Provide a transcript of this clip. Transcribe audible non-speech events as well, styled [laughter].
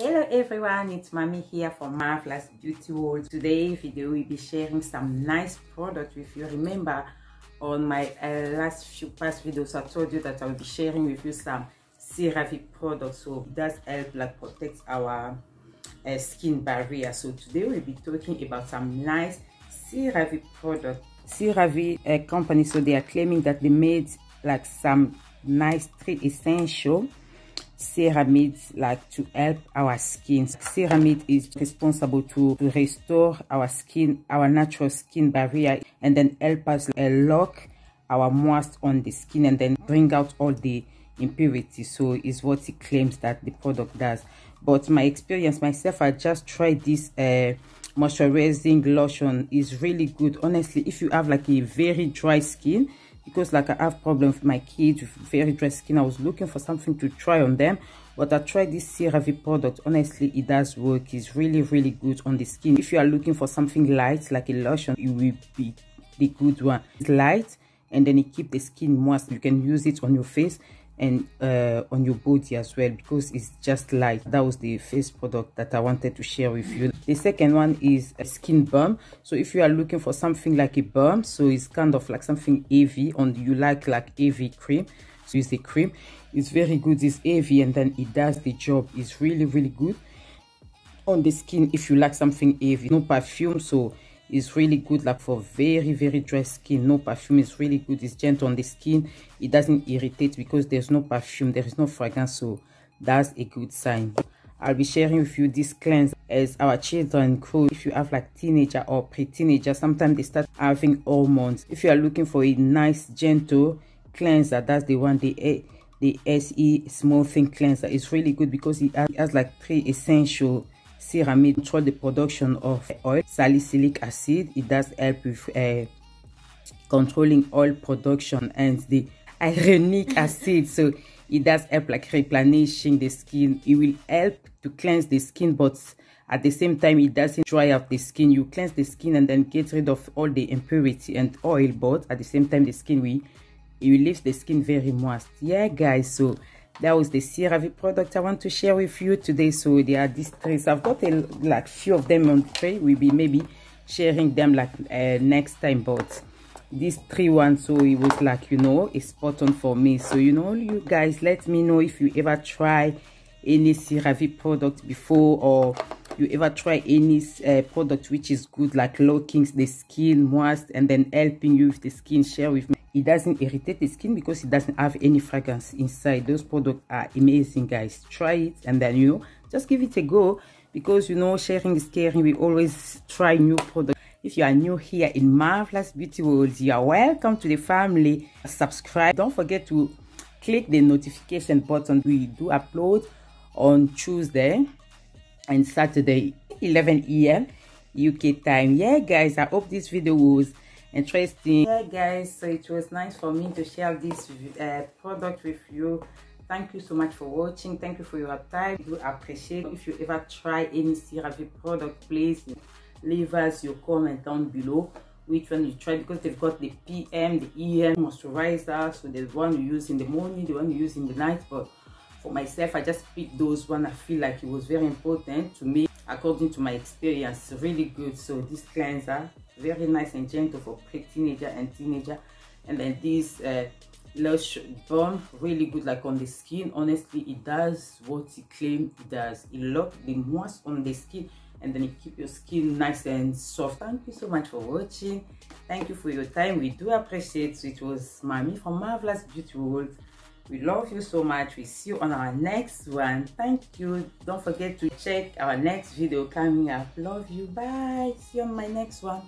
Hello everyone, it's Mamie here for Marvelous Beauty World. Today video we'll be sharing some nice products with you. Remember on my uh, last few past videos I told you that I will be sharing with you some CeraVe products so it does help like protect our uh, skin barrier. So today we'll be talking about some nice CeraVe products. CeraVe uh, company so they are claiming that they made like some nice three essential ceramides like to help our skin ceramide is responsible to, to restore our skin our natural skin barrier and then help us uh, lock our moist on the skin and then bring out all the impurities. So is what it claims that the product does. But my experience myself i just tried this uh moisturizing lotion. Is really good. Honestly if you have like a very dry skin because like I have problem with my kids with very dry skin. I was looking for something to try on them. But I tried this CeraVe product. Honestly, it does work. It's really, really good on the skin. If you are looking for something light, like a lotion, it will be the good one. It's light and then it keep the skin moist. You can use it on your face and uh, on your body as well because it's just light that was the face product that i wanted to share with you. The second one is a skin balm. So if you are looking for something like a balm so it's kind of like something heavy on you like like heavy cream. So it's a cream. It's very good. It's heavy and then it does the job. It's really really good. On the skin if you like something heavy no perfume so is really good like for very very dry skin no perfume is really good. It's gentle on the skin. It doesn't irritate because there's no perfume there is no fragrance so that's a good sign. I'll be sharing with you this cleanse as our children grow. If you have like teenager or pre-teenager sometimes they start having hormones. If you are looking for a nice gentle cleanser that's the one the the SA smoothing cleanser. Is really good because it has, it has like three essential ceramide control the production of oil. Salicylic acid it does help with uh, controlling oil production and the [laughs] hyaluronic acid. So it does help like replenishing the skin. It will help to cleanse the skin but at the same time it doesn't dry out the skin. You cleanse the skin and then get rid of all the impurity and oil but at the same time the skin will it will leave the skin very moist. Yeah guys so that was the CeraVe product I want to share with you today. So there are these three. I've got a like few of them on tray. We'll be maybe sharing them like uh, next time. But these three ones, so it was like, you know, a spot on for me. So, you know, you guys, let me know if you ever try any CeraVe product before or you ever try any uh, product which is good like locking the skin moist and then helping you with the skin share with me? It doesn't irritate the skin because it doesn't have any fragrance inside. Those products are amazing guys. Try it and then you know just give it a go because you know sharing is caring. We always try new products if you are new here in marvelous beauty world you are welcome to the family. Subscribe. Don't forget to click the notification button. We do upload on tuesday and saturday 11 a.m uk time. Yeah guys i hope this video was interesting. Yeah guys so it was nice for me to share this uh, product with you. Thank you so much for watching. Thank you for your time. Do appreciate if you ever try any CeraVe product please leave us your comment down below. Which one you try because they've got the PM the AM moisturizer. So the one you use in the morning the one you use in the night but for myself i just picked those one i feel like it was very important to me according to my experience. Really good. So this cleanser very nice and gentle for pre-teenager and teenager. And then this uh, lush balm really good like on the skin. Honestly it does what it claims it does. It lock the moist on the skin and then it keep your skin nice and soft. Thank you so much for watching. Thank you for your time. We do appreciate it. Was Mamie from marvelous beauty world we love you so much. We see you on our next one. Thank you. Don't forget to check our next video coming up. Love you. Bye. See you on my next one